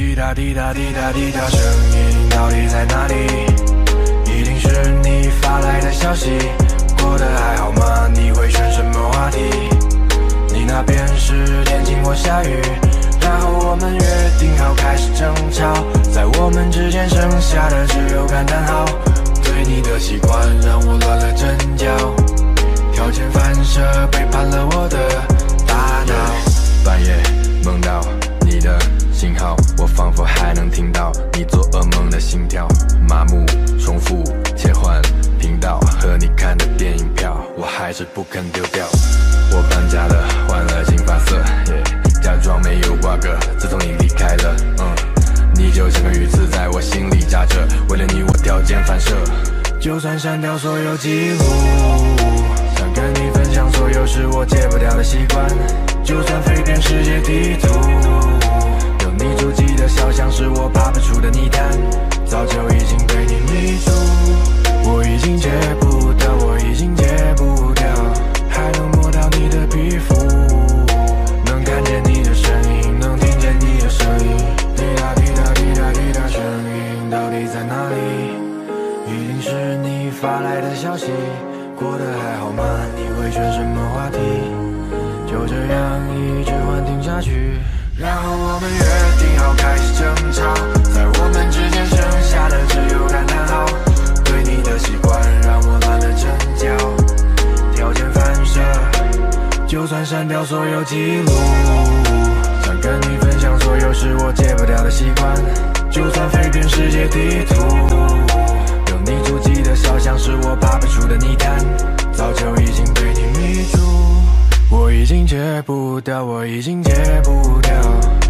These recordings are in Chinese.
滴答滴答滴答滴答，声音到底在哪里？一定是你发来的消息。过得还好吗？你会选什么话题？你那边是天晴或下雨？然后我们约定好开始争吵，在我们之间剩下的只有感叹号。对你的习惯让我乱了阵脚，仿佛还能听到你做噩梦的心跳。麻木重复切换频道，和你看的电影票，我还是不肯丢掉。我搬家了，换了新发色，假装没有瓜葛。自从你离开了，嗯，你就像个鱼刺在我心里扎着。为了你，我条件反射。就算删掉所有记录，想跟你分享所有是我戒不掉的习惯。就算飞遍世界地图，你足迹的小巷是我爬不出的泥潭，早就已经被你迷住。我已经戒不掉，我已经戒不掉，还能摸到你的皮肤，能看见你的身影，能听见你的声音。滴答滴答滴答滴答，声音到底在哪里？一定是你发来的消息。过得还好吗？你会选什么话题？就这样一直幻听下去，然后我们约定好开始争吵，在我们之间剩下的只有感叹号。对你的习惯让我乱了阵脚，条件反射，就算删掉所有记录，想跟你分享所有是我戒不掉的习惯，就算飞遍世界地。戒不掉，我已经戒不掉，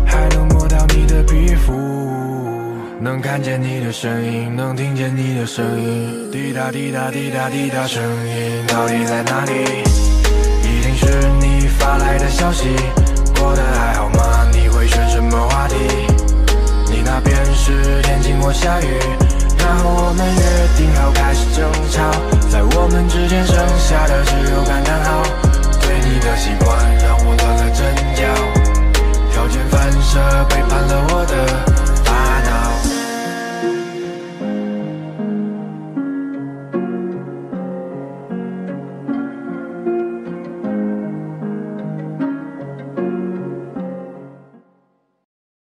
还能摸到你的皮肤，能看见你的身影，能听见你的声音。滴答滴答滴答滴答，声音到底在哪里？一定是你发来的消息。过得还好吗？你会选什么话题？你那边是天晴或下雨？然后我们约定好开始争吵，在我们之间剩下的只惯让